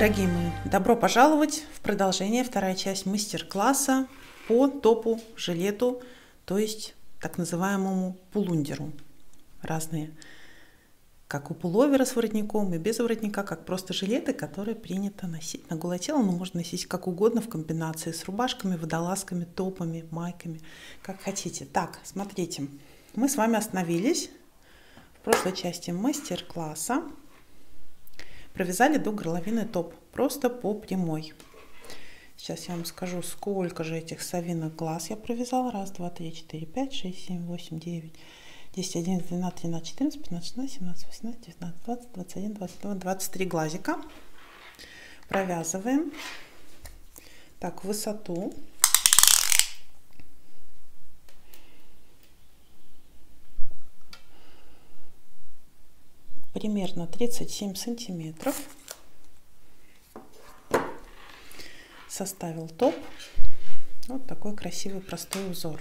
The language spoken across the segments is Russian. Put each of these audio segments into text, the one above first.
Дорогие мои, добро пожаловать в продолжение, вторая часть мастер-класса по топу, жилету, то есть так называемому пулундеру. Разные, как у пуловера с воротником и без воротника, как просто жилеты, которые принято носить на голое тело, но можно носить как угодно в комбинации с рубашками, водолазками, топами, майками, как хотите. Так, смотрите, мы с вами остановились в прошлой части мастер-класса провязали до горловины топ просто по прямой сейчас я вам скажу сколько же этих совиных глаз я провязала раз два три четыре пять шесть семь восемь девять 10, 11, 12, 13, 14, 15, 16, 17, 18, 19, 20, 21, 22, 23 глазика. Провязываем. Так, высоту. Примерно 37 сантиметров. Составил топ. Вот такой красивый простой узор.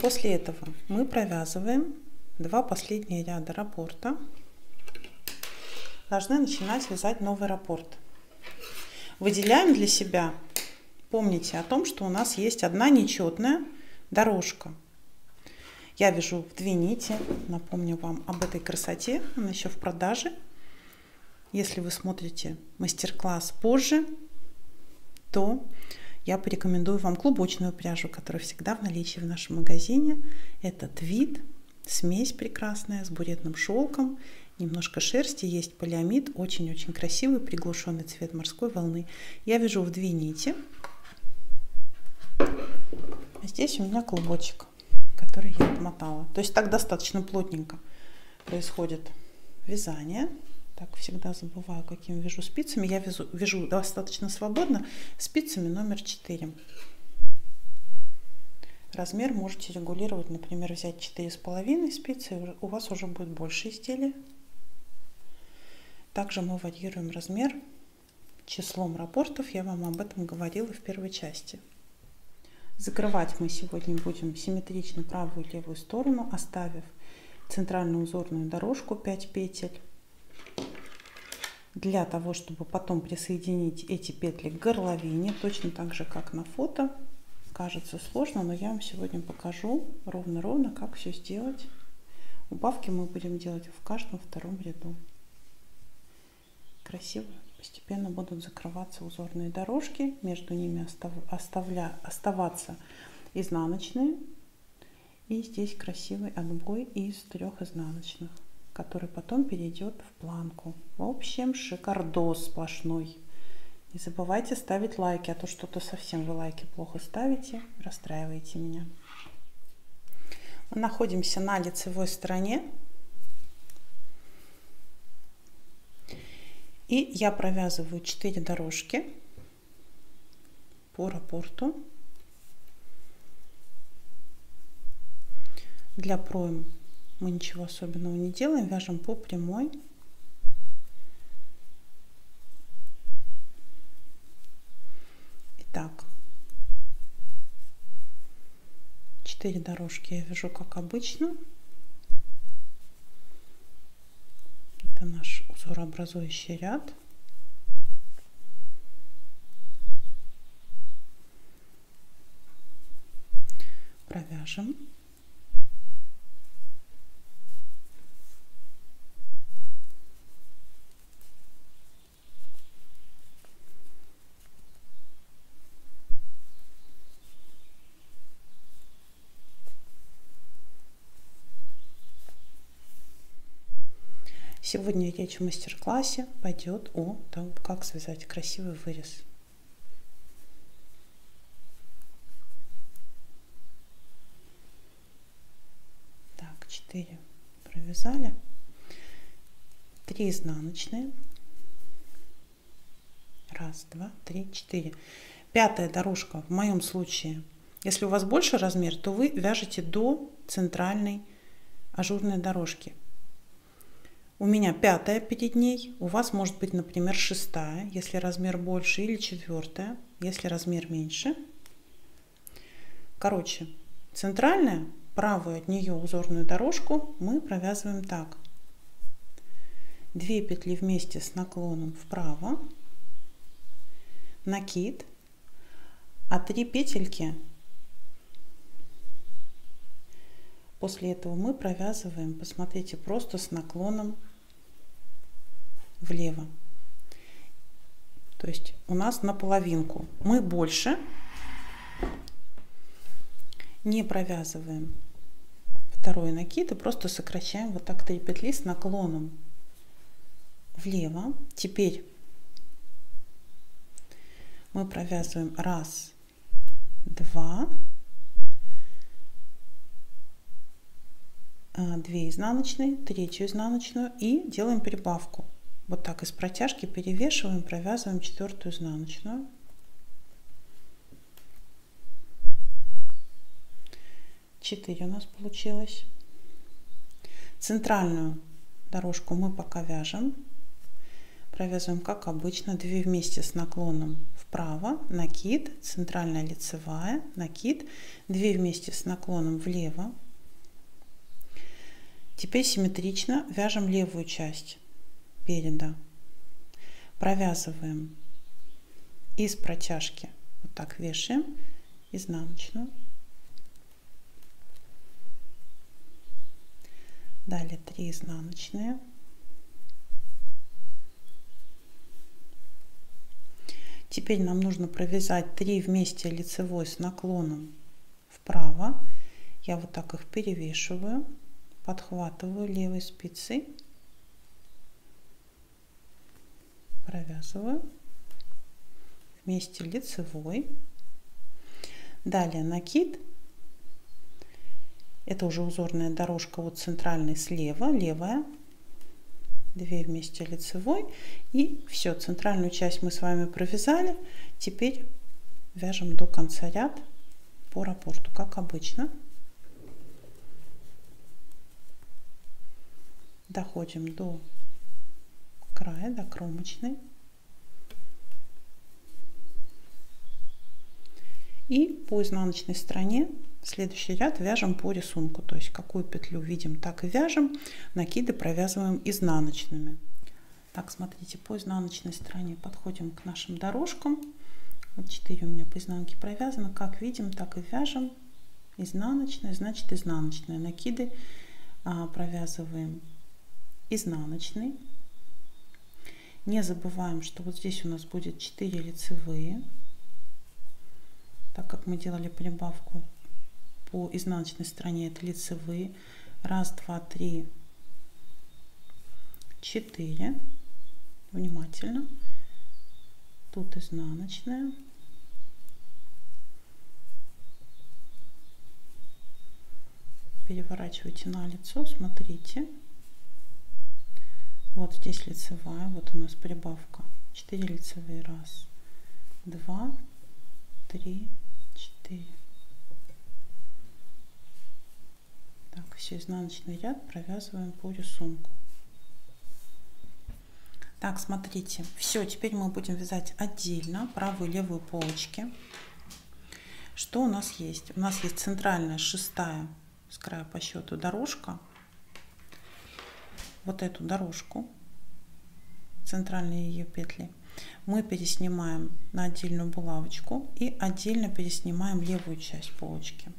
После этого мы провязываем два последние ряда раппорта. Должны начинать вязать новый раппорт. Выделяем для себя, помните о том, что у нас есть одна нечетная дорожка. Я вяжу в две нити, напомню вам об этой красоте, она еще в продаже. Если вы смотрите мастер-класс позже, то я порекомендую вам клубочную пряжу, которая всегда в наличии в нашем магазине. Это твид, смесь прекрасная с буретным шелком, немножко шерсти, есть полиамид, очень-очень красивый приглушенный цвет морской волны. Я вяжу в две нити. А здесь у меня клубочек, который я отмотала. То есть так достаточно плотненько происходит вязание так всегда забываю, каким вяжу спицами. Я вяжу, вяжу достаточно свободно спицами номер 4. Размер можете регулировать, например, взять 4,5 спицы, у вас уже будет больше изделия. Также мы варьируем размер числом рапортов, я вам об этом говорила в первой части. Закрывать мы сегодня будем симметрично правую и левую сторону, оставив центральную узорную дорожку 5 петель для того, чтобы потом присоединить эти петли к горловине, точно так же, как на фото. Кажется сложно, но я вам сегодня покажу ровно-ровно, как все сделать. Убавки мы будем делать в каждом втором ряду. Красиво. Постепенно будут закрываться узорные дорожки, между ними остав, оставля, оставаться изнаночные. И здесь красивый отбой из трех изнаночных который потом перейдет в планку. В общем, шикардос сплошной. Не забывайте ставить лайки, а то что-то совсем вы лайки плохо ставите, расстраиваете меня. Мы находимся на лицевой стороне. И я провязываю 4 дорожки по рапорту. Для проем мы ничего особенного не делаем, вяжем по прямой. Итак, 4 дорожки я вяжу как обычно. Это наш узорообразующий ряд. Провяжем. Сегодня речь в мастер-классе пойдет о том, как связать красивый вырез. Так, 4 провязали. 3 изнаночные. Раз, два, три, четыре. Пятая дорожка в моем случае. Если у вас больше размер, то вы вяжете до центральной ажурной дорожки. У меня пятая перед ней, у вас может быть, например, шестая, если размер больше, или четвертая, если размер меньше. Короче, центральная, правую от нее узорную дорожку мы провязываем так. 2 петли вместе с наклоном вправо, накид, а 3 петельки после этого мы провязываем, посмотрите, просто с наклоном влево. То есть у нас на половинку. Мы больше не провязываем второй накид и просто сокращаем вот так 3 петли с наклоном влево. Теперь мы провязываем раз, два, а, две изнаночные, третью изнаночную и делаем прибавку. Вот так из протяжки перевешиваем, провязываем четвертую изнаночную. 4 у нас получилось. Центральную дорожку мы пока вяжем. Провязываем как обычно, 2 вместе с наклоном вправо, накид, центральная лицевая, накид, 2 вместе с наклоном влево. Теперь симметрично вяжем левую часть переда. Провязываем из протяжки, вот так вешаем, изнаночную. далее 3 изнаночные теперь нам нужно провязать 3 вместе лицевой с наклоном вправо я вот так их перевешиваю подхватываю левой спицей провязываю вместе лицевой далее накид это уже узорная дорожка вот центральной слева, левая. Две вместе лицевой. И все, центральную часть мы с вами провязали. Теперь вяжем до конца ряд по рапорту, как обычно. Доходим до края, до кромочной. И по изнаночной стороне Следующий ряд вяжем по рисунку, то есть какую петлю видим, так и вяжем. Накиды провязываем изнаночными. Так, смотрите, по изнаночной стороне подходим к нашим дорожкам. Вот 4 у меня по изнанке провязано. Как видим, так и вяжем. Изнаночная, значит изнаночная. Накиды а, провязываем изнаночный. Не забываем, что вот здесь у нас будет 4 лицевые, так как мы делали прибавку по изнаночной стороне это лицевые. Раз, два, три, четыре. Внимательно. Тут изнаночная. Переворачивайте на лицо, смотрите. Вот здесь лицевая, вот у нас прибавка. 4 лицевые. Раз, два, три, четыре. Так, все изнаночный ряд провязываем по рисунку. Так, смотрите, все, теперь мы будем вязать отдельно правую и левую полочки. Что у нас есть? У нас есть центральная шестая с края по счету дорожка. Вот эту дорожку, центральные ее петли, мы переснимаем на отдельную булавочку и отдельно переснимаем левую часть полочки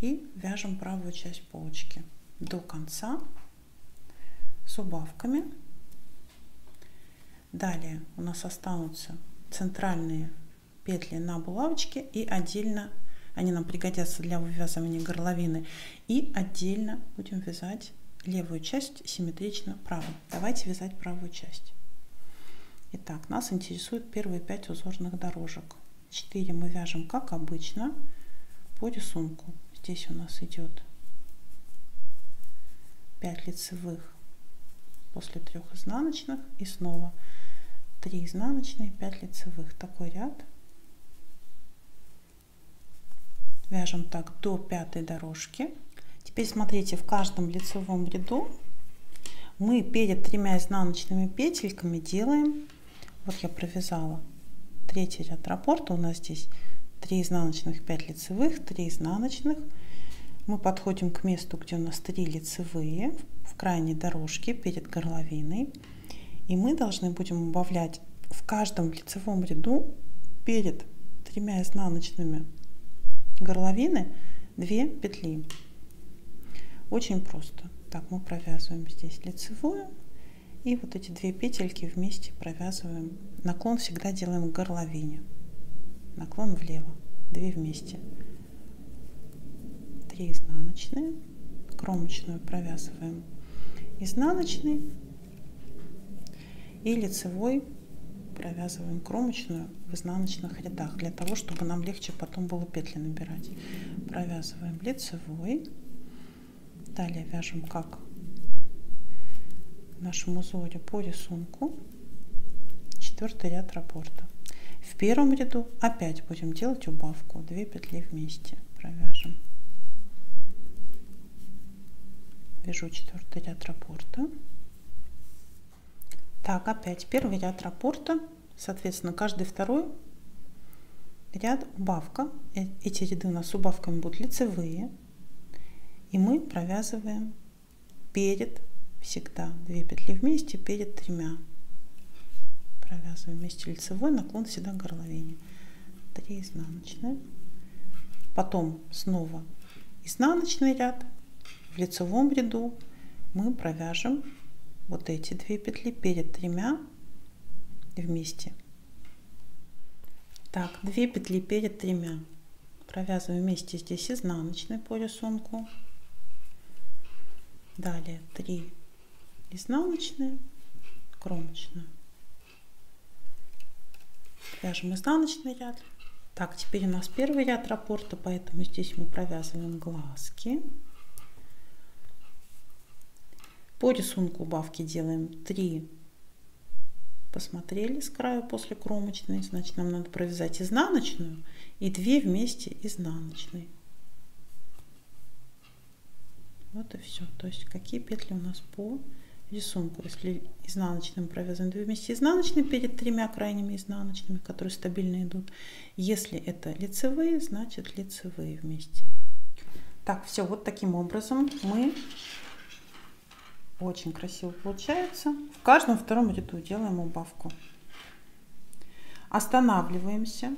и вяжем правую часть полочки до конца с убавками. Далее у нас останутся центральные петли на булавочке и отдельно они нам пригодятся для вывязывания горловины и отдельно будем вязать левую часть симметрично правой. Давайте вязать правую часть. Итак, нас интересуют первые 5 узорных дорожек. 4 мы вяжем как обычно по рисунку здесь у нас идет 5 лицевых после трех изнаночных и снова 3 изнаночные 5 лицевых такой ряд вяжем так до пятой дорожки теперь смотрите в каждом лицевом ряду мы перед тремя изнаночными петельками делаем вот я провязала третий ряд раппорта у нас здесь 3 изнаночных 5 лицевых 3 изнаночных мы подходим к месту, где у нас три лицевые в крайней дорожке перед горловиной. И мы должны будем убавлять в каждом лицевом ряду перед тремя изнаночными горловины 2 петли. Очень просто. Так, мы провязываем здесь лицевую и вот эти две петельки вместе провязываем. Наклон всегда делаем к горловине. Наклон влево. Две вместе. Три изнаночные. Кромочную провязываем изнаночный и лицевой провязываем кромочную в изнаночных рядах для того, чтобы нам легче потом было петли набирать. Провязываем лицевой, далее вяжем как в нашем узоре по рисунку четвертый ряд раппорта. В первом ряду опять будем делать убавку, 2 петли вместе провяжем. Вяжу четвертый ряд раппорта. Так, опять первый ряд раппорта, соответственно, каждый второй ряд убавка. Эти ряды у нас с убавками будут лицевые. И мы провязываем перед всегда две петли вместе перед тремя. Провязываем вместе лицевой, наклон всегда к горловине. 3 изнаночные. Потом снова изнаночный ряд. В лицевом ряду мы провяжем вот эти две петли перед тремя вместе. Так 2 петли перед тремя. Провязываем вместе здесь изнаночной по рисунку. Далее 3 изнаночные кромочную вяжем изнаночный ряд. Так теперь у нас первый ряд раппорта поэтому здесь мы провязываем глазки по рисунку убавки делаем 3. Посмотрели с краю после кромочной, значит нам надо провязать изнаночную и 2 вместе изнаночной. Вот и все. То есть какие петли у нас по рисунку. Если изнаночным провязаны 2 вместе изнаночные перед тремя крайними изнаночными, которые стабильно идут. Если это лицевые, значит лицевые вместе. Так, все, вот таким образом мы очень красиво получается. В каждом втором ряду делаем убавку. Останавливаемся,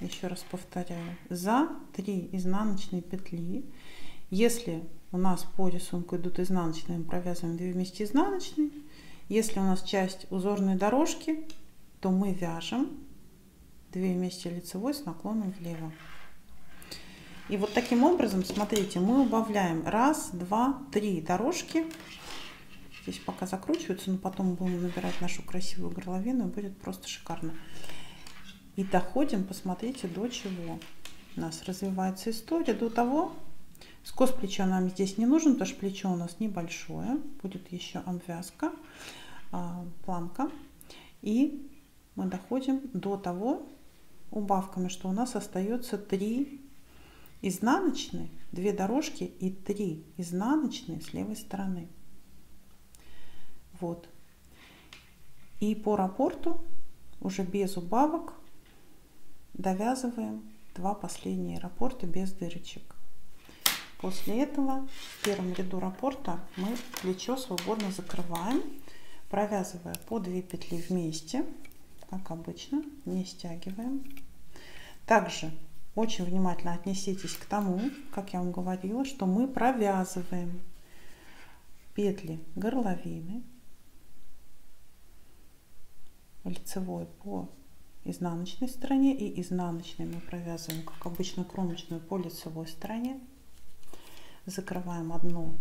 еще раз повторяю, за 3 изнаночные петли. Если у нас по рисунку идут изнаночные, мы провязываем 2 вместе изнаночные. Если у нас часть узорной дорожки, то мы вяжем 2 вместе лицевой с наклоном влево. И вот таким образом, смотрите, мы убавляем раз, два, три дорожки Здесь пока закручиваются, но потом будем набирать нашу красивую горловину, и будет просто шикарно. И доходим, посмотрите, до чего у нас развивается история. До того, скос плеча нам здесь не нужен, потому что плечо у нас небольшое. Будет еще обвязка, а, планка. И мы доходим до того убавками, что у нас остается 3 изнаночные, 2 дорожки и 3 изнаночные с левой стороны. Вот. И по рапорту уже без убавок довязываем два последние рапорта без дырочек. После этого в первом ряду рапорта мы плечо свободно закрываем, провязывая по 2 петли вместе, как обычно, не стягиваем. Также очень внимательно отнеситесь к тому, как я вам говорила, что мы провязываем петли горловины лицевой по изнаночной стороне и изнаночной мы провязываем как обычно кромочную по лицевой стороне. Закрываем одно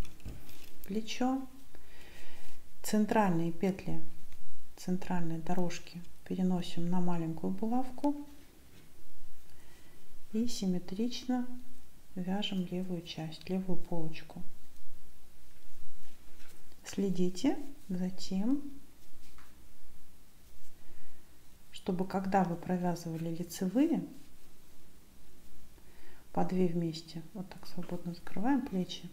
плечо. Центральные петли центральной дорожки переносим на маленькую булавку и симметрично вяжем левую часть левую полочку. Следите за тем чтобы когда вы провязывали лицевые по 2 вместе, вот так свободно закрываем плечи,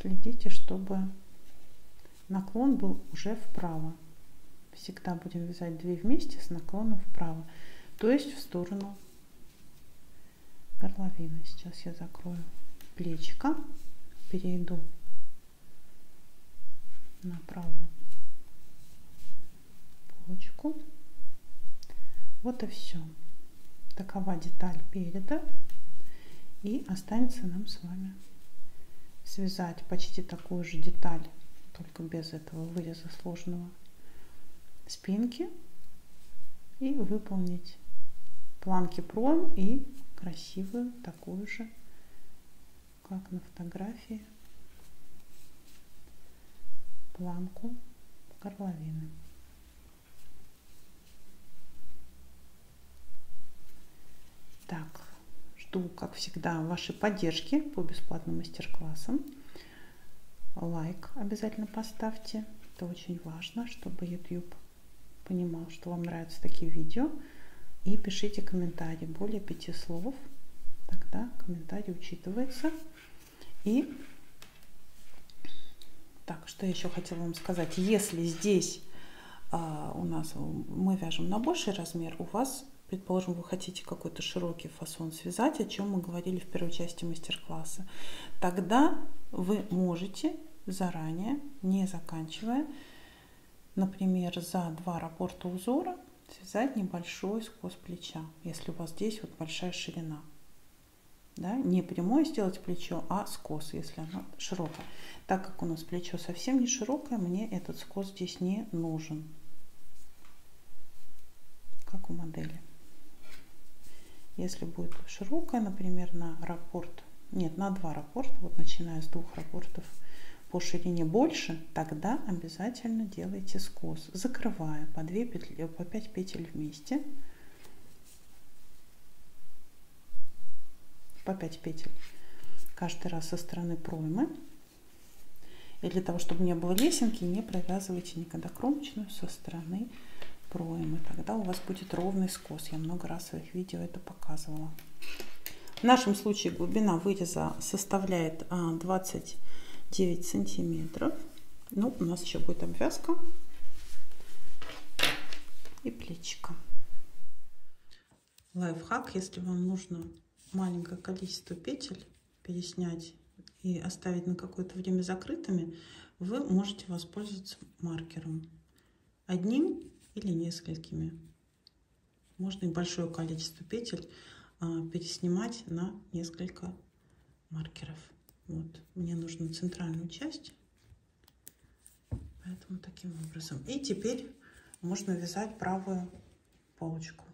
следите, чтобы наклон был уже вправо. Всегда будем вязать 2 вместе с наклоном вправо, то есть в сторону горловины. Сейчас я закрою плечико, перейду на правую полочку. Вот и все. Такова деталь переда. И останется нам с вами связать почти такую же деталь, только без этого выреза сложного спинки и выполнить планки пром и красивую такую же, как на фотографии, планку горловины. Так, жду, как всегда, вашей поддержки по бесплатным мастер-классам. Лайк обязательно поставьте. Это очень важно, чтобы YouTube понимал, что вам нравятся такие видео. И пишите комментарии. Более пяти слов. Тогда комментарий учитывается. И так, что я еще хотела вам сказать. Если здесь а, у нас мы вяжем на больший размер, у вас предположим, вы хотите какой-то широкий фасон связать, о чем мы говорили в первой части мастер-класса, тогда вы можете заранее, не заканчивая, например, за два раппорта узора связать небольшой скос плеча, если у вас здесь вот большая ширина. Да? Не прямое сделать плечо, а скос, если оно широкое. Так как у нас плечо совсем не широкое, мне этот скос здесь не нужен, как у модели. Если будет широкая, например, на раппорт, нет, на два раппорта, вот начиная с двух раппортов по ширине больше, тогда обязательно делайте скос, закрывая по 2 петли, по 5 петель вместе. По 5 петель каждый раз со стороны проймы. И для того, чтобы не было лесенки, не провязывайте никогда кромочную со стороны проймы. Тогда у вас будет ровный скос. Я много раз в своих видео это показывала. В нашем случае глубина выреза составляет 29 а, сантиметров. Ну, у нас еще будет обвязка и плечико. Лайфхак, если вам нужно маленькое количество петель переснять и оставить на какое-то время закрытыми, вы можете воспользоваться маркером. Одним или несколькими. Можно и большое количество петель а, переснимать на несколько маркеров. Вот, мне нужно центральную часть, поэтому таким образом. И теперь можно вязать правую полочку.